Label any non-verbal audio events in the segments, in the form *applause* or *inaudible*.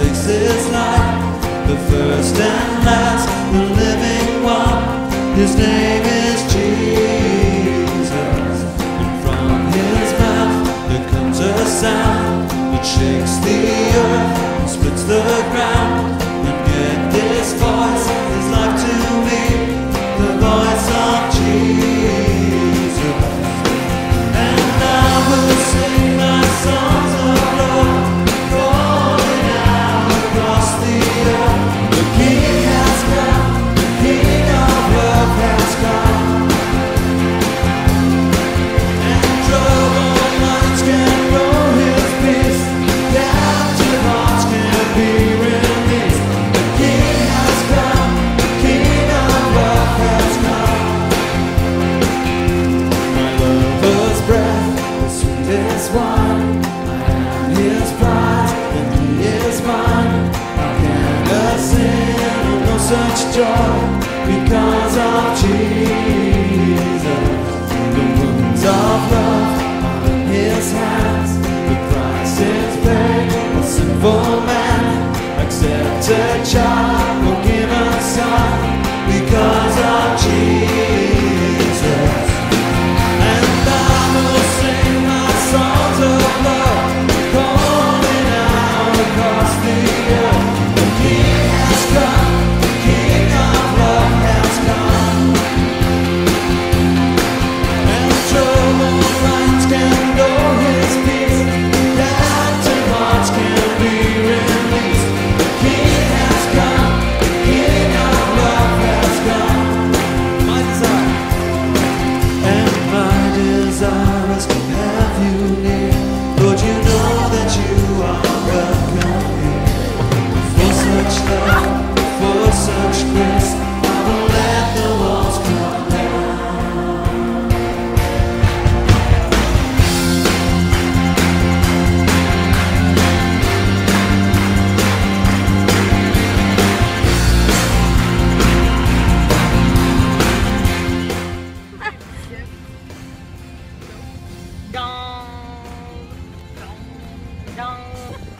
fix like life, the first and last, the living one. His name. such joy because of Jesus. The wounds of love on his hands. The price is paid for sinful man. accepted. child.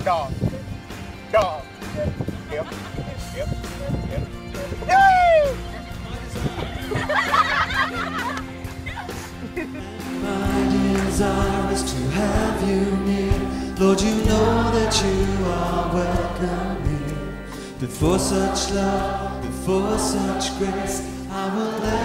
dog, dog. Yep, yep, yep. Yay! *laughs* My desire is to have you near. Lord, you know that you are welcome here. Before such love, before such grace, I will let